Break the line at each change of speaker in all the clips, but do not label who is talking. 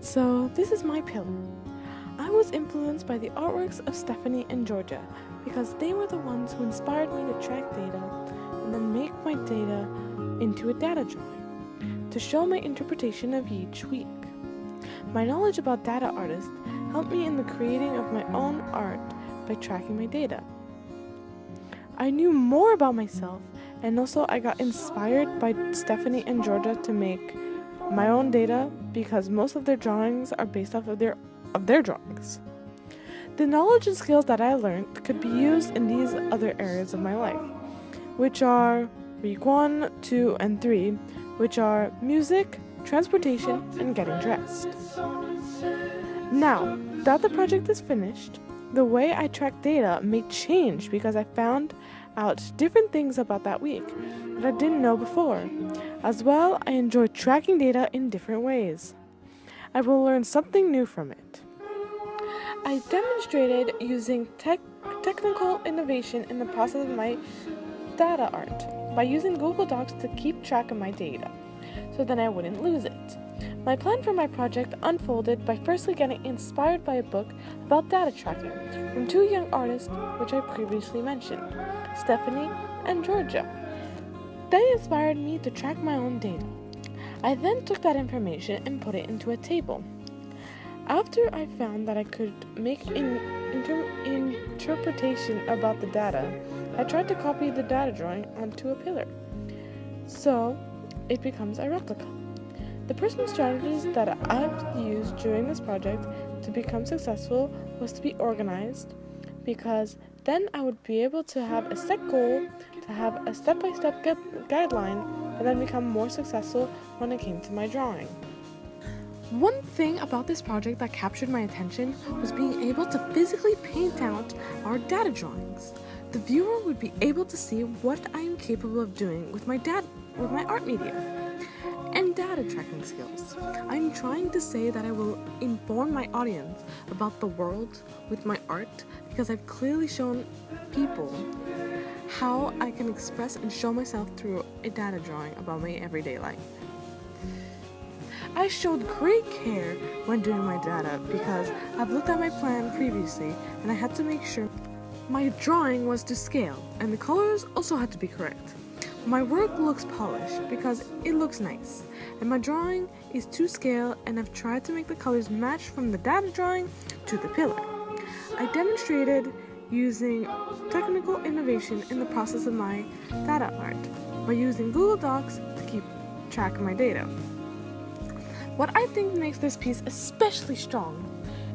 So, this is my pillar. I was influenced by the artworks of Stefanie and Georgia because they were the ones who inspired me to track data and then make my data into a data drawing to show my interpretation of each week. My knowledge about data artists helped me in the creating of my own art by tracking my data. I knew more about myself and also I got inspired by Stefanie and Georgia to make my own data because most of their drawings are based off of their of their drawings. The knowledge and skills that I learned could be used in these other areas of my life, which are week 1, 2, and 3, which are music, transportation, and getting dressed. Now that the project is finished, the way I track data may change because I found out different things about that week that I didn't know before. As well, I enjoy tracking data in different ways. I will learn something new from it. I demonstrated using tech, technical innovation in the process of my data art by using Google Docs to keep track of my data so then I wouldn't lose it. My plan for my project unfolded by firstly getting inspired by a book about data tracking from two young artists, which I previously mentioned Stefanie and Georgia. They inspired me to track my own data. I then took that information and put it into a table. After I found that I could make an inter- interpretation about the data, I tried to copy the data drawing onto a pillar. So it becomes a replica. The personal strategies that I've used during this project to become successful was to be organized because then I would be able to have a set goal, to have a step by step guideline, and then become more successful when it came to my drawing. One thing about this project that captured my attention was being able to physically paint out our data drawings. The viewer would be able to see what I am capable of doing with my data with my art media tracking skills. I'm trying to say that I will inform my audience about the world with my art because I've clearly shown people how I can express and show myself through a data drawing about my everyday life. I showed great care when doing my data because I've looked at my plan previously and I had to make sure my drawing was to scale and the colors also had to be correct. My work looks polished because it looks nice, and my drawing is to scale and I've tried to make the colors match from the data drawing to the pillar. I demonstrated using technical innovation in the process of my data art by using Google Docs to keep track of my data. What I think makes this piece especially strong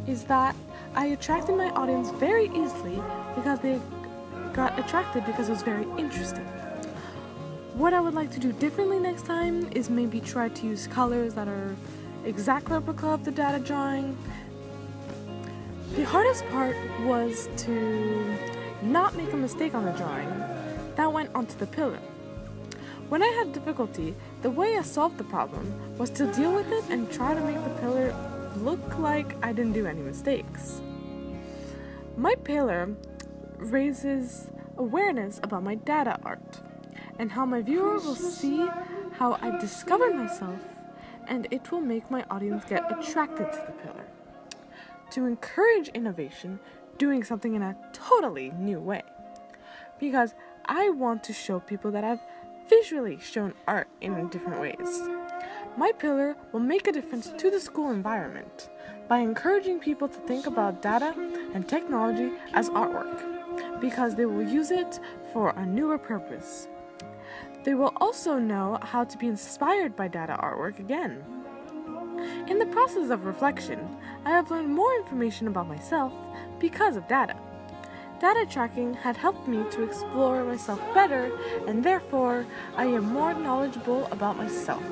is that I attracted my audience very easily because they got attracted because it was very interesting. What I would like to do differently next time is maybe try to use colors that are exact replica of the data drawing. The hardest part was to not make a mistake on the drawing. That went onto the pillar. When I had difficulty, the way I solved the problem was to deal with it and try to make the pillar look like I didn't do any mistakes. My pillar raises awareness about my data art and how my viewer will see how I've discovered myself, and it will make my audience get attracted to the pillar. To encourage innovation, doing something in a totally new way. Because I want to show people that I've visually shown art in different ways. My pillar will make a difference to the school environment by encouraging people to think about data and technology as artwork because they will use it for a newer purpose. They will also know how to be inspired by data artwork again. In the process of reflection, I have learned more information about myself because of data. Data tracking had helped me to explore myself better, and therefore, I am more knowledgeable about myself.